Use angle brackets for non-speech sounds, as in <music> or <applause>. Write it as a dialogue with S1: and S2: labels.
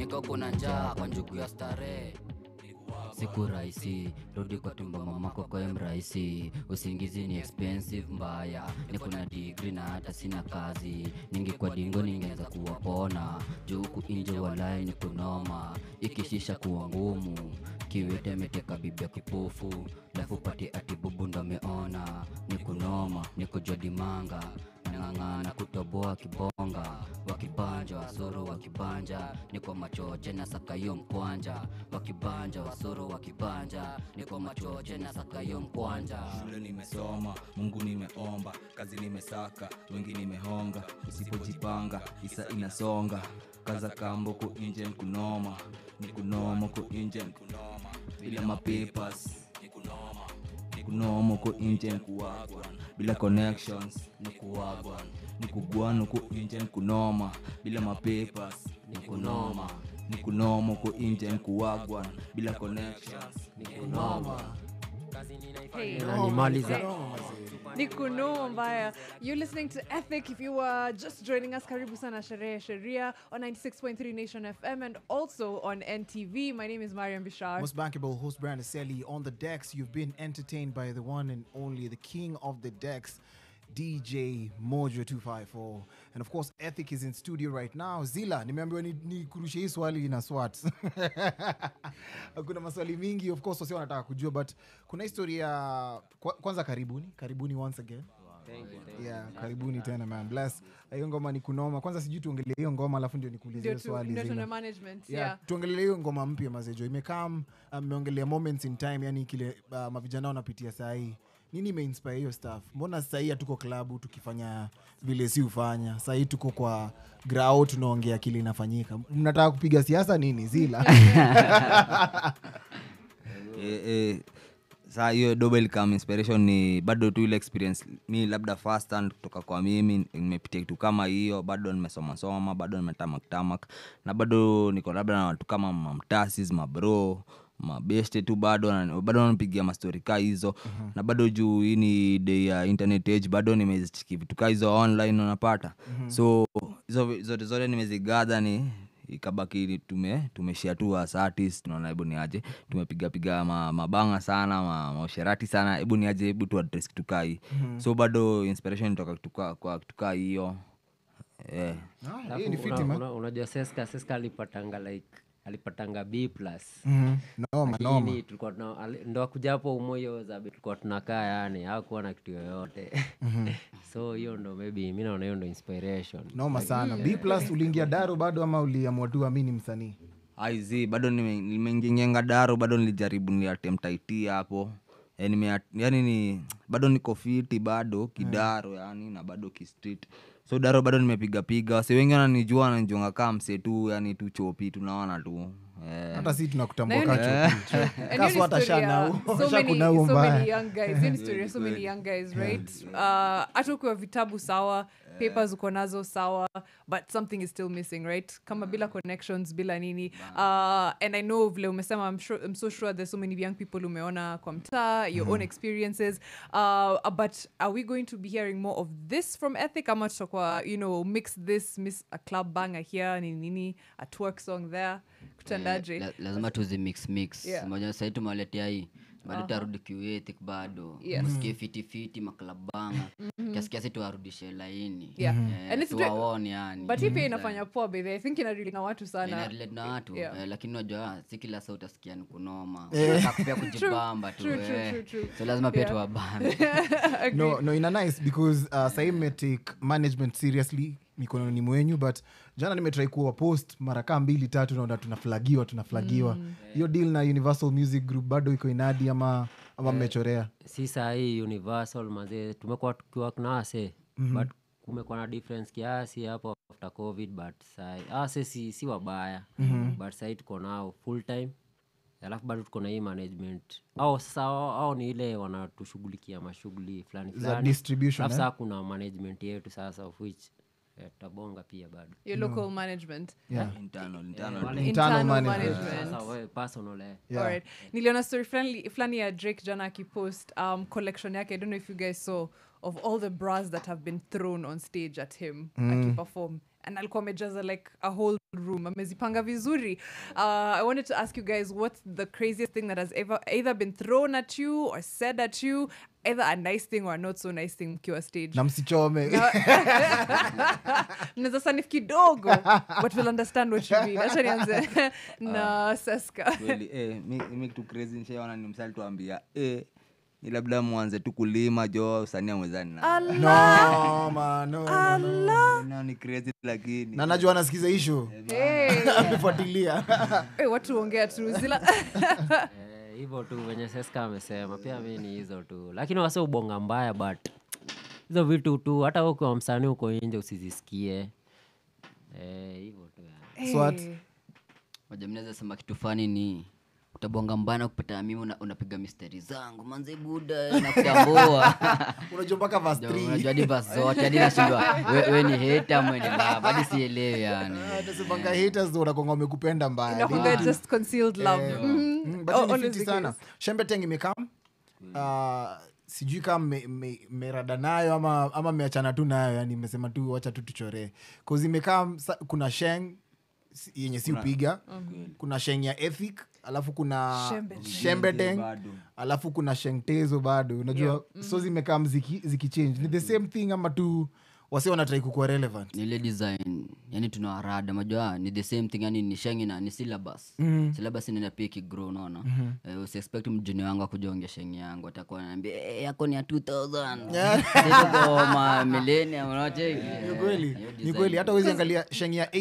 S1: niko kuna njaa kwa njuku ya starehe. Siku rahisi rudi kwa tumbo mamako kwa mrahisi usingizi ni expensive mbaya. Niko na digri na hata sina kazi. Ningi kwa dingo ningeweza kuwapona. Juu huku walai ni kunoma. Ikishisha kuwa ngumu. Kiwete ameteka bibia kipofu. Lafu pati atibubu ndo ni kunoma niko jodimanga nang'ang'ana kutoboa kibonga. Wakibanja wasoro wakibanja ni kwa machoche na sakayo mkwanja. Wakibanja wasoro wakibanja ni kwa machoche na sakayo mkwanja.
S2: Shule nimesoma mungu nimeomba kazi nimesaka wengi nimehonga. Usipojipanga isa inasonga. Kaza kambo ku kunoma ni kunoma ku inje kunoma bila mapepas ni kunoma ku inje nkuwagwa bila connections ni kuwagwa ni kugwano ku inje kunoma bila mapapers ni kunoma ni kunoma ku inje nkuwagwa bila connections ni kunoma
S3: Hey.
S4: Inanimaliza.
S3: Nikuno mbaya. You're listening to Ethic. If you are just joining us, karibu sana Sherehe Sheria on 96.3 Nation FM and also on NTV. My name is Mariam Bishar.
S5: Most bankable host Brandon Selly on the decks. You've been entertained by the one and only, the king of the decks, DJ Mojo 254. And of course, Ethic is in studio right now. Zila, nimeambiwa nikurushe ni kurushe hii swali na SWAT. <laughs> kuna maswali mingi of course wasio wanataka kujua but kuna historia kwa, kwanza karibuni karibuni once again yeah karibuni tena man bless hiyo ngoma ni kunoma kwanza sijui tuongelee hiyo ngoma alafu ndio hiyo swali
S3: ndio tuna management.
S5: yeah. tuongelee hiyo ngoma mpya mazejo imekam mmeongelea moments in time yani kile uh, mavijana wanapitia sahii nini imeinspire hiyo staff mbona sahii hatuko klabu tukifanya vile si hufanya? Sahii tuko kwa grao tunaongea kile inafanyika. Mnataka kupiga siasa nini? Zila. <laughs> <laughs>
S2: Eh, eh, saa hiyo double cam inspiration ni bado tu ile experience. Mi labda first hand kutoka kwa mimi nimepitia kitu kama hiyo bado nimesomasoma bado nimetamaktamak na bado niko labda na watu kama mamtasis mabro mabeste tu bado na- bado napigia mastori kaa hizo. Mm-hmm. na bado juu hii ni day ya internet age bado nimezichiki vitu kaa hizo online unapata. Mm-hmm. so hizo vi- zote zote nimezigadha ni ikabaki tume tumeshia tu as artist tunaona hebu ni aje. Tumepigapiga ma, mabanga sana ma, mausherati sana hebu ni aje hebu tu address kitu kaa hii. So bado inspiration toka kitu kwa kitu kaa hiyo. Eh.
S5: Ah, hii ni
S4: Alafu
S5: fiti
S4: una-
S5: man.
S4: una- unajua seska seska alipatanga like alipatanga b plus.
S5: Mhm. noma noma.
S4: tulikuwa tuna ndo akuja hapo umoyo zabe tulikuwa tunakaa yani hakuwa na kitu yoyote. <laughs> So hiyo ndo maybe mi naona hiyo ndo inspiration.
S5: Noma sana. b plus uliingia daro bado ama uliamua tu amini msanii?
S2: Aiz bado nime- nimeingingenga daro bado nilijaribu niatemtaiti hapo e, nime, yani ni bado niko fiti bado kidaro yeah. yani na bado kistrit so daro bado nimepigapiga wase wengi wananijua wananijuanga kaa mse tu yani tu chopi tunaona tu. Eh.
S5: hata si
S3: Na
S5: tunakutambua <laughs> <laughs>
S3: ukiwa vitabu sawa papers uko nazo sawa but something is still missing right? Kama bila connections bila nini. Uh, and i know vile umesema I'm, sure, i'm so sure there's so many young people umeona kwa mtaa your mm. own experiences. Uh, but are we going to be hearing more of this from ethic? Ama tutakuwa you know mix this miss a club banger here nini nini a twerk song there. Kutandaje
S1: La, lazima tuzi mix mix.
S3: Yeah.
S1: moja sahii tumewaletea hii bado tarudi kiuetik bado.
S3: Yes.
S1: msikie fitifiti maklabanga. Kiasi kiasi tuwarudishe laini.
S3: Yeah.
S1: Eh,
S3: And it's
S1: tuwaone yani.
S3: But hii pia inafanya poa bedhe i think inarili na watu
S1: Na
S3: sana
S1: inarelate na watu.
S3: Yeah.
S1: eh, lakini unajua si kila saa utasikia ni kunoma. Unataka pia <laughs> kujibamba tu
S3: true, true,
S1: eh.
S3: true, true.
S1: so lazima pia
S3: Yeah.
S1: tuwabambe. <laughs>
S5: No, no ina nice because uh, sahii mmetake management seriously mikononi mwenyu but jana nimetrai kuwa post mara kaa mbili tatu naona tunaflagiwa tunaflagiwa hiyo mm. deal na universal music group bado iko inadi ama ama mmechorea
S4: si sahii universal mazee tumekuwa tukiwa mm-hmm. but kumekuwa na difference kiasi hapo after covid but sai ase si, si wabaya mm-hmm. but sahii tuko nao full time alafu bado tuko na hii management au sasa au, ni ile wanatushughulikia mashughuli fulani fulani
S5: eh?
S4: saa kuna management yetu sasa of which eh, tutabonga pia bado
S3: your local management
S5: yeah.
S2: internal, internal.
S4: wale-
S5: Internal
S3: internal
S5: management.
S3: management
S4: sasa we personal eh.
S5: Yeah.
S3: Alright. niliona story fulani fulani ya drake jana akipost um, collection yake i don't know if you guys saw of all the bras that have been thrown on stage at him akiperform and alikuwa amejaza like a whole room. Amezipanga vizuri. Uh, i wanted to ask you guys what's the craziest thing that has ever either been thrown at you or said at you? Either a nice thing or a not so nice thing mkiwa stage.
S5: Na msichome. <laughs>
S3: Mnaweza sanif kidogo but will understand what you mean. Acha nianze. <laughs> <laughs> Na seska
S2: kweli eh, mi, mi kitu crazy nishaona ni msali tuambia eh, ni labda mwanze tu kulima jo usania mwezani na
S5: no, man, no, no, no.
S2: Nao ni crazy lakini
S5: na najua anasikiza hisho
S3: hey. <laughs>
S5: amefuatilia
S3: hey, watu ongea tu zila <laughs>
S4: Eh, hivyo tu venye seska amesema pia mi ni hizo tu lakini wase ubonga mbaya but hizo vitu tu hata wewe ukiwa msanii uko nje usizisikie hivo hivyo tu yani.
S5: Swat.
S3: wajamnaweza
S1: moja mnaweza sema kitu fani ni utabonga mbana kupata mimi una, unapiga misteri zangu manze buda nakutambua <laughs>
S5: unajua mpaka verse
S1: Jo,
S5: three.
S1: unajua hadi bas zote hadi nashindwa. Wewe we ni heta mweni baba hadi sielewi yani.
S5: Anasemanga haters ndo unakuanga wamekupenda mbaya.
S3: Inakuanga just concealed love. Mhm.
S5: Mm, but
S3: Oh,
S5: ni sana.
S3: case.
S5: shembeteng imekam. Uh, sijui kama me- me- merada nayo ama ama meachana tu nayo yani imesema tu wacha tu tuchoree cause imekam kuna sheng yenye si upiga kuna sheng ya ethic alafu kuna
S2: shembeten
S5: alafu kuna shengtezo bado. Unajua yeah. mm. so zimekam ziki, zikichange ni the same thing ama tu wasi wanatrai kukuwa relevant?
S1: Ni ile design yani tunawarada majua ni the same thing yani ni shengi na ni syllabus. Syllabus inaenda pia ikigrow unaona? Eh, usiexpect mjuni wangu akujonge shengi yangu atakuwa naambia eh, yako ni ya 2000 Sisi tuko ma <laughs>
S5: ni kweli. Ni kweli. hata uwezi angalia shengi ya